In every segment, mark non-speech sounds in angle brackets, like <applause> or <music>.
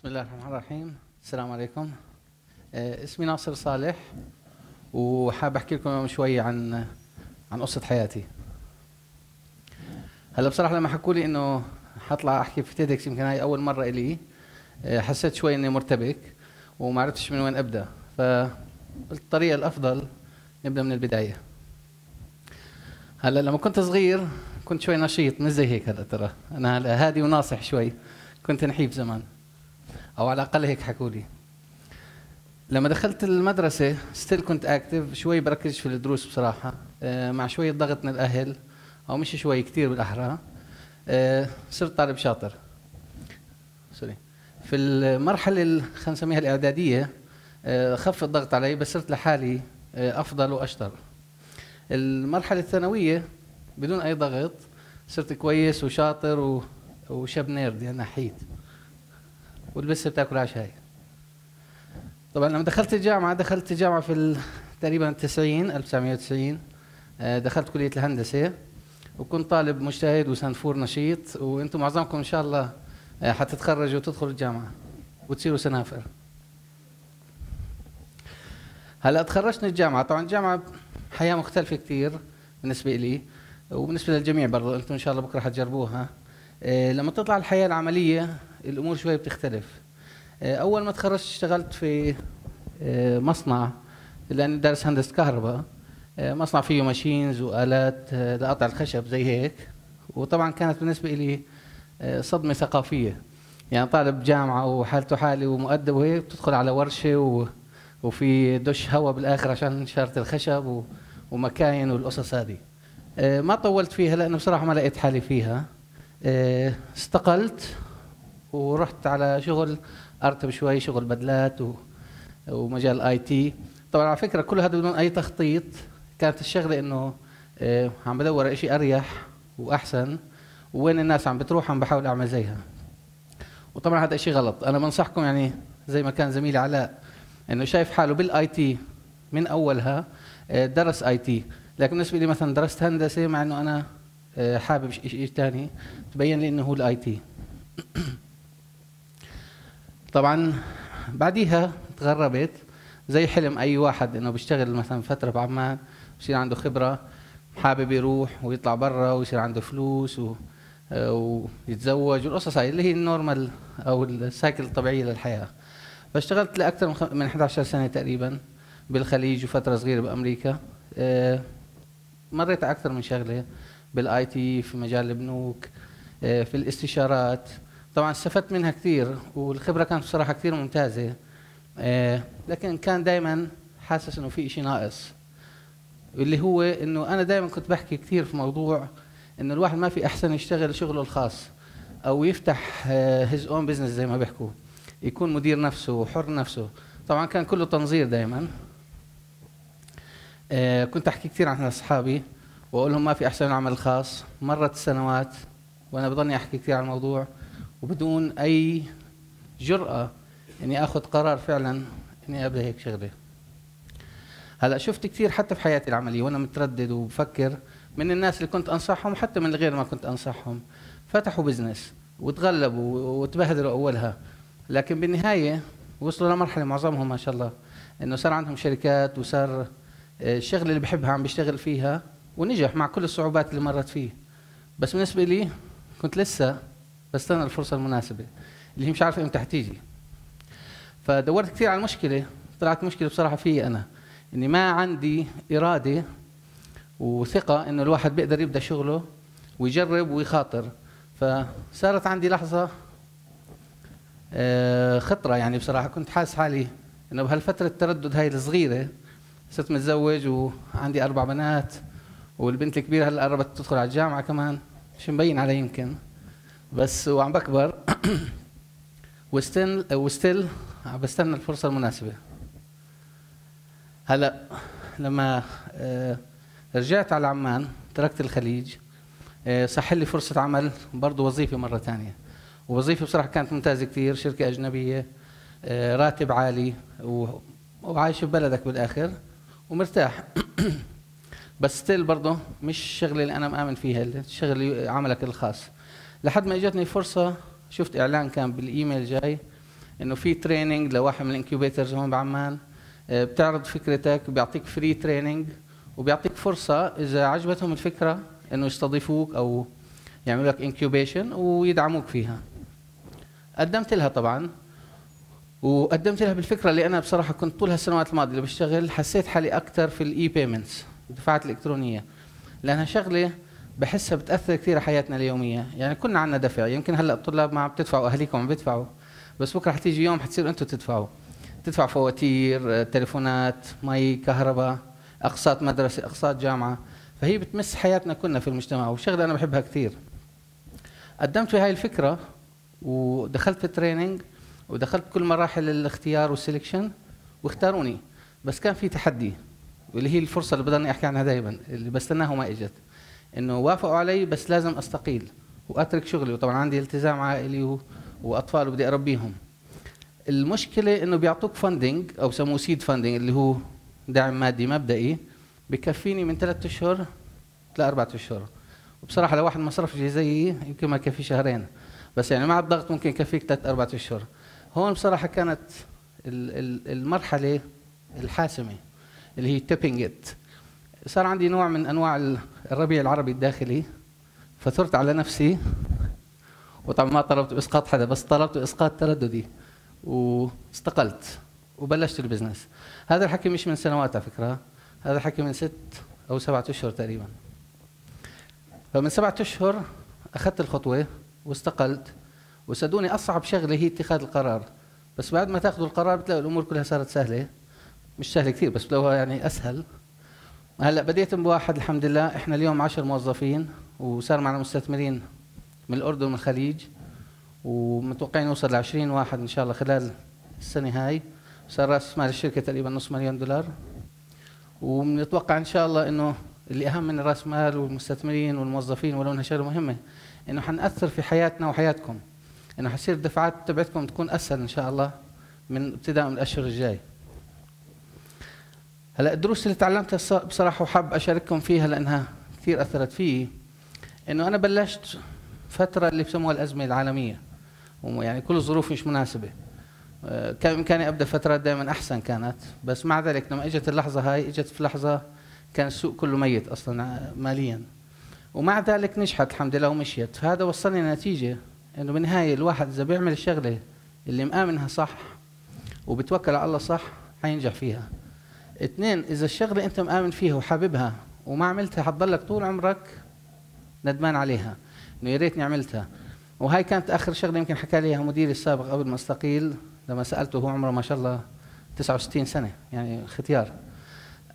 بسم الله الرحمن الرحيم. السلام عليكم. آه، اسمي ناصر صالح وحاب أحكي لكم شوي عن عن قصة حياتي. هلا بصراحة لما حكوا لي إنه حطلع أحكي في تيدكس يمكن هاي أول مرة إلي آه، حسيت شوي إني مرتبك وما عرفتش من وين أبدأ. فالطريقة الأفضل نبدأ من البداية. هلا لما كنت صغير كنت شوي نشيط مش زي هيك هلا ترى. أنا هلا هادي وناصح شوي. كنت نحيف زمان. أو على الأقل هيك حكوا لي. لما دخلت المدرسة still كنت active شوي بركز في الدروس بصراحة آه، مع شوية ضغط من الأهل أو مش شوي كتير بالأحرى آه، صرت طالب شاطر. sorry في المرحلة اللي خلينا نسميها الإعدادية آه، خف الضغط علي بس صرت لحالي أفضل وأشطر. المرحلة الثانوية بدون أي ضغط صرت كويس وشاطر. وشاب نيرد يعني نحيت ولسه بتاكل عشاي طبعا لما دخلت الجامعة دخلت الجامعة في تقريبا 90 1990 آه، دخلت كلية الهندسة وكنت طالب مجتهد وسنفور نشيط وأنتم معظمكم إن شاء الله آه، حتتخرجوا وتدخلوا الجامعة وتصيروا سنافر. هلا تخرجت من الجامعة. طبعا الجامعة حياة مختلفة كثير بالنسبة لي وبالنسبة للجميع برضه أنتم إن شاء الله بكرة حتجربوها. آه، لما تطلع الحياة العملية الأمور شوي بتختلف. آه، أول ما تخرجت اشتغلت في آه، مصنع لاني دارس هندسة كهرباء. آه، مصنع فيه ماشينز وآلات لقطع الخشب زي هيك. وطبعا كانت بالنسبة لي صدمة ثقافية. يعني طالب جامعة وحالته حالي ومؤدب وهيك بتدخل على ورشة و وفي دش هواء بالآخر عشان شارة الخشب ومكاين والقصص هذه. ما طولت فيها لأنه بصراحة ما لقيت حالي فيها. استقلت. ورحت على شغل أرتب شوي شغل بدلات و... ومجال آي تي. طبعا على فكرة كل هذا بدون أي تخطيط. كانت الشغلة إنه آه، عم بدور شيء أريح وأحسن. وين الناس عم بتروح عم بحاول أعمل زيها. وطبعا هذا شيء غلط. أنا بنصحكم يعني زي ما كان زميلي علاء إنه شايف حاله بال IT من أولها آه، درس IT. لكن بالنسبة لي مثلا درست هندسة مع إنه أنا آه، حابب شيء ثاني تبين لي إنه هو ال IT. <clears throat> طبعا بعديها تغربت زي حلم أي واحد إنه بيشتغل مثلا فترة بعمان بصير عنده خبرة حابب يروح ويطلع برا ويصير عنده فلوس و آه، ويتزوج والقصص هاي اللي هي ال normal أو ال cycle الطبيعية للحياة. فاشتغلت لأكثر من خ- من 11 سنة تقريبا بالخليج وفترة صغيرة بأمريكا. آه، مريت على أكثر من شغلة بال IT في مجال البنوك آه، في الاستشارات. طبعا استفدت منها كثير والخبرة كانت بصراحة كثير ممتازة آه، لكن كان دائما حاسس إنه في شيء ناقص اللي هو إنه أنا دائما كنت بحكي كثير في موضوع إنه الواحد ما في أحسن يشتغل شغله الخاص أو يفتح his own business زي ما بيحكوا يكون مدير نفسه وحر نفسه. طبعا كان كله تنظير دائما آه، كنت أحكي كثير عن أصحابي وأقول لهم ما في أحسن من العمل الخاص مرت السنوات وأنا بضلني أحكي كثير عن الموضوع. وبدون أي جرأة إني آخذ قرار فعلا إني أبدأ هيك شغلة. هلأ شفت كثير حتى في حياتي العملية وأنا متردد وبفكر من الناس اللي كنت أنصحهم وحتى من غير ما كنت أنصحهم. فتحوا بزنس وتغلبوا وتبهدلوا أولها. لكن بالنهاية وصلوا لمرحلة معظمهم ما شاء الله إنه صار عندهم شركات وصار آه، الشغلة اللي بحبها عم بيشتغل فيها ونجح مع كل الصعوبات اللي مرت فيه. بس بالنسبة لي كنت لسه بستنى الفرصة المناسبة اللي هي مش عارفة إمتى حتيجي. فدورت كثير على المشكلة طلعت مشكلة بصراحة في أنا إني ما عندي إرادة وثقة إنه الواحد بيقدر يبدأ شغله ويجرب ويخاطر. فصارت عندي لحظة آه، خطرة يعني بصراحة كنت حاسس حالي إنه بهالفترة التردد هاي الصغيرة صرت متزوج وعندي أربع بنات والبنت الكبيرة هلأ قربت تدخل على الجامعة كمان مش مبين علي يمكن. بس وعم بكبر. <coughs> وستيل وستيل عم بستنى الفرصة المناسبة. هلا لما آه، رجعت على عمان تركت الخليج آه، صح لي فرصة عمل برضه وظيفة مرة ثانية ووظيفة بصراحة كانت ممتازة كثير شركة أجنبية آه، راتب عالي وعايش في بلدك بالآخر ومرتاح. <coughs> بس still برضه مش الشغلة اللي أنا مآمن فيها الشغل عملك الخاص. لحد ما إجتني فرصة شفت إعلان كان بالإيميل جاي إنه في training لواحد من ال incubators هون بعمان. آه، بتعرض فكرتك بيعطيك free training وبيعطيك فرصة إذا عجبتهم الفكرة إنه يستضيفوك أو يعملوا لك incubation ويدعموك فيها. قدمت لها طبعا وقدمت لها بالفكرة اللي أنا بصراحة كنت طول هالسنوات الماضية اللي بشتغل حسيت حالي أكثر في ال e-payments الدفعات الالكترونيه لأنها شغلة بحسها بتأثر كثير على حياتنا اليومية. يعني كنا عندنا دفع. يمكن هلأ الطلاب ما عم بتدفعوا أهاليكم عم بيدفعوا. بس بكرة حتيجي يوم حتصيروا أنتم تدفعوا. تدفع فواتير تليفونات مي كهرباء أقساط مدرسة أقساط جامعة. فهي بتمس حياتنا كلنا في المجتمع وشغلة أنا بحبها كثير. قدمت في هاي الفكرة ودخلت في ال training ودخلت كل مراحل الاختيار وال selection واختاروني. بس كان في تحدي واللي هي الفرصة اللي بضلني احكي عنها دائما اللي بستناها وما إجت. إنه وافقوا علي بس لازم أستقيل وأترك شغلي. وطبعا عندي التزام عائلي وأطفال وبدي أربيهم. المشكلة إنه بيعطوك funding أو بسموه seed funding اللي هو دعم مادي مبدئي بكفيني من ثلاثة أشهر لاربعة أشهر. وبصراحة لو واحد مصرفي زيي يمكن ما يكفي شهرين. بس يعني مع الضغط ممكن يكفيك ثلاث أربع أشهر. هون بصراحة كانت المرحلة الحاسمة اللي هي tipping it صار عندي نوع من أنواع الربيع العربي الداخلي فثرت على نفسي وطبعا ما طلبت إسقاط حدا بس طلبت إسقاط ترددي واستقلت وبلشت ال business. هذا الحكي مش من سنوات على فكرة هذا الحكي من ست أو سبعة أشهر تقريبا. فمن سبعة أشهر أخذت الخطوة واستقلت وصدقوني أصعب شغلة هي اتخاذ القرار. بس بعد ما تاخذوا القرار بتلاقوا الأمور كلها صارت سهلة. مش سهلة كثير بس بتلاقوها يعني أسهل. هلا بديت بواحد الحمد لله. إحنا اليوم 10 موظفين وصار معنا مستثمرين من الأردن ومن الخليج ومتوقعين نوصل ل 20 واحد إن شاء الله خلال السنة هاي. صار رأس مال الشركة تقريبا نص مليون دولار. وبنتوقع إن شاء الله إنه اللي أهم من رأس مال والمستثمرين والموظفين ولو إنها شغلة مهمة إنه حنأثر في حياتنا وحياتكم. إنه حصير الدفعات تبعتكم تكون أسهل إن شاء الله من ابتداء من الأشهر الجاي. هلا الدروس اللي تعلمتها بصراحة وحاب أشارككم فيها لأنها كثير أثرت فيي إنه أنا بلشت فترة اللي بسموها الأزمة العالمية يعني كل الظروف مش مناسبة. آه، كان بامكاني أبدأ فترات دائما أحسن كانت بس مع ذلك لما إجت اللحظة هاي إجت في لحظة كان السوق كله ميت أصلا ماليا. ومع ذلك نجحت الحمد لله ومشيت. فهذا وصلني لنتيجة إنه بالنهاية الواحد إذا بيعمل الشغلة اللي مآمنها صح وبتوكل على الله صح حينجح فيها. اثنين إذا الشغلة أنت مآمن فيها وحاببها وما عملتها حتضلك طول عمرك ندمان عليها إنه يا ريتني عملتها. وهي كانت آخر شغلة يمكن حكى لي إياها مديري السابق قبل ما استقيل لما سألته هو عمره ما شاء الله 69 سنة يعني ختيار.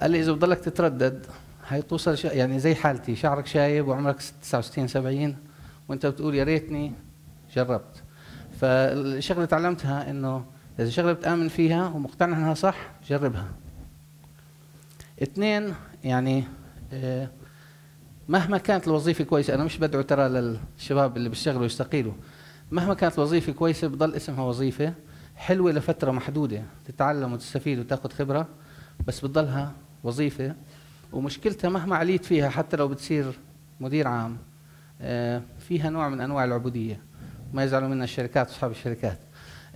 قال لي إذا بضلك تتردد حيتوصل يعني زي حالتي شعرك شايب وعمرك 69 70 وأنت بتقول يا ريتني جربت. فالشغلة تعلمتها إنه إذا شغلة بتآمن فيها ومقتنع إنها صح جربها. اثنين يعني آه، مهما كانت الوظيفة كويسة أنا مش بدعو ترى للشباب اللي بيشتغلوا يستقيلوا. مهما كانت الوظيفة كويسة بضل اسمها وظيفة حلوة لفترة محدودة تتعلم وتستفيد وتاخذ خبرة بس بتضلها وظيفة. ومشكلتها مهما عليت فيها حتى لو بتصير مدير عام آه، فيها نوع من أنواع العبودية. ما يزعلوا منا الشركات وأصحاب الشركات.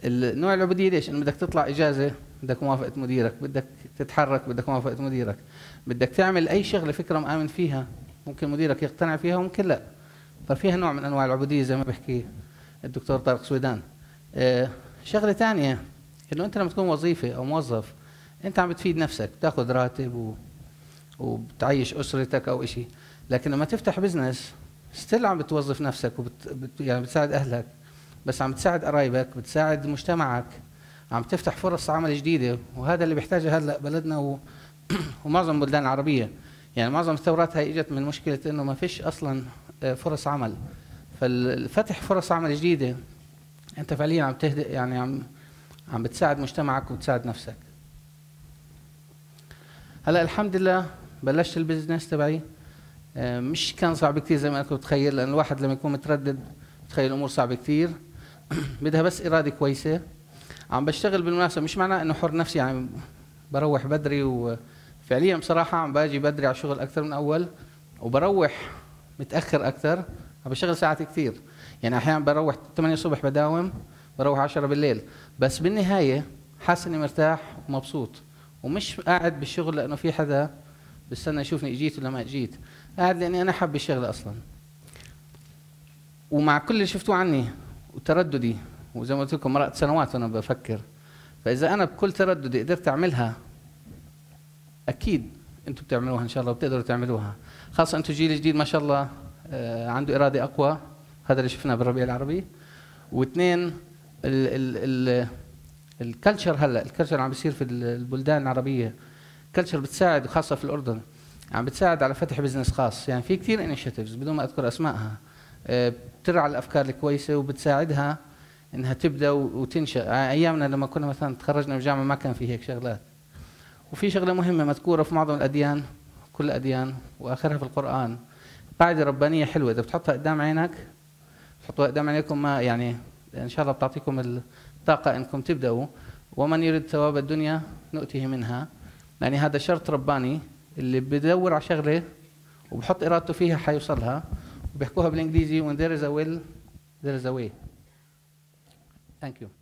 النوع العبودية ليش؟ انه بدك تطلع إجازة بدك موافقة مديرك بدك تتحرك بدك موافقة مديرك. بدك تعمل أي شغلة فكرة مآمن فيها ممكن مديرك يقتنع فيها وممكن لا. ففيها نوع من أنواع العبودية زي ما بيحكي الدكتور طارق سويدان. آه شغلة ثانية إنه أنت لما تكون وظيفة أو موظف أنت عم بتفيد نفسك بتاخذ راتب و... وبتعيش أسرتك أو شيء لكن لما تفتح business still عم بتوظف نفسك وبت بت يعني بتساعد أهلك بس عم بتساعد قرايبك بتساعد مجتمعك. عم تفتح فرص عمل جديدة وهذا اللي بيحتاجه هلأ بلدنا و... <clears throat> ومعظم البلدان العربية. يعني معظم الثورات هاي إجت من مشكلة إنه ما فيش أصلا آه، فرص عمل. فالفتح فرص عمل جديدة أنت فعليا عم تهدئ يعني عم عم بتساعد مجتمعك وبتساعد نفسك. هلأ الحمد لله بلشت البزنس تبعي. آه، مش كان صعب كثير زي ما كنت متخيل لأن الواحد لما يكون متردد بتخيل الأمور صعبة كثير <clears throat> بدها بس إرادة كويسة. عم بشتغل بالمناسبة مش معناه إنه حر نفسي يعني بروح بدري وفعليا بصراحة عم باجي بدري على الشغل أكثر من أول وبروح متأخر أكثر عم بشتغل ساعات كثير. يعني أحيانا بروح 8 الصبح بداوم بروح 10 بالليل. بس بالنهاية حاسس إني مرتاح ومبسوط ومش قاعد بالشغل لأنه في حدا بستنى يشوفني إجيت ولا ما إجيت. قاعد لأني أنا حاب الشغله أصلا. ومع كل اللي شفتوه عني وترددي وزي ما قلت لكم مرقت سنوات وأنا بفكر. فإذا أنا بكل ترددي قدرت أعملها أكيد أنتم بتعملوها إن شاء الله وبتقدروا تعملوها. خاصة أنتم جيل جديد ما شاء الله آه، عنده إرادة أقوى. هذا اللي شفناه بالربيع العربي. واثنين ال ال ال ال culture هلأ ال culture عم بيصير في البلدان العربية. culture بتساعد خاصه في الأردن عم بتساعد على فتح business خاص. يعني في كثير initiatives بدون ما أذكر أسمائها آه، بترعى الأفكار الكويسة وبتساعدها. إنها تبدأ وتنشأ. أيامنا لما كنا مثلا تخرجنا من الجامعة ما كان في هيك شغلات. وفي شغلة مهمة مذكورة في معظم الأديان كل الأديان وآخرها في القرآن. قاعدة ربانية حلوة. إذا بتحطها قدام عينك تحطوها قدام عينيكم ما يعني إن شاء الله بتعطيكم الطاقة إنكم تبدأوا. ومن يريد ثواب الدنيا نؤتيه منها. يعني هذا شرط رباني اللي بدور على شغلة وبحط إرادته فيها حيوصلها. وبيحكوها بالإنجليزي when there is a will there is a way. Thank you